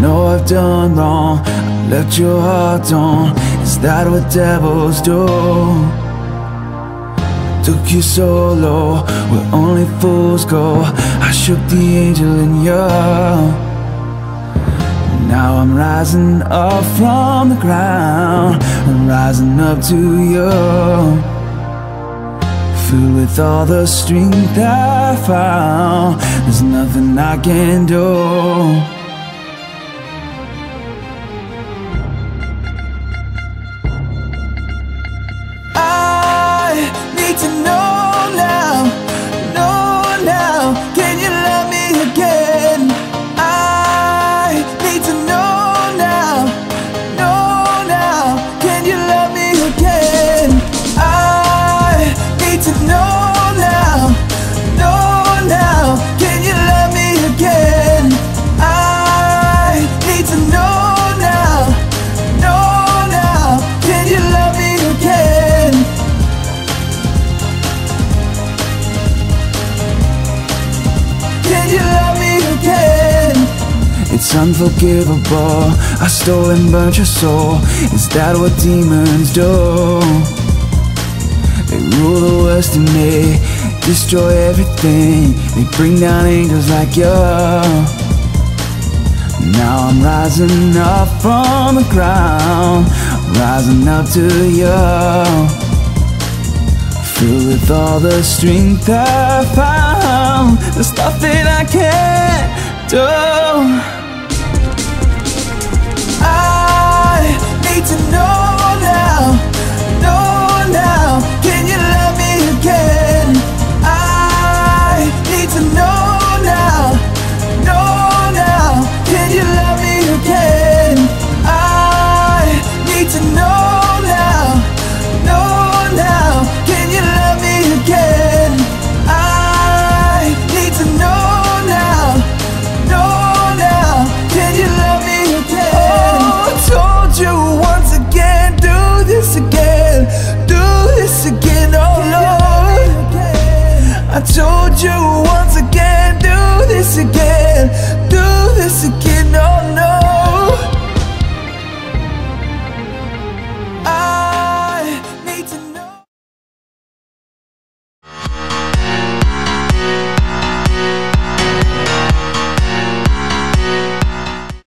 know I've done wrong. I left your heart on. Is that what devils do? Took you so low. Where only fools go. I shook the angel in you Now I'm rising up from the ground. I'm rising up to you. Filled with all the strength I found. There's nothing I can do to know It's unforgivable. I stole and burnt your soul. Is that what demons do? They rule the west and they Destroy everything. They bring down angels like you. Now I'm rising up from the ground. Rising up to you. Filled with all the strength I found. There's nothing I can't do Told you once again Do this again, do this again, oh no.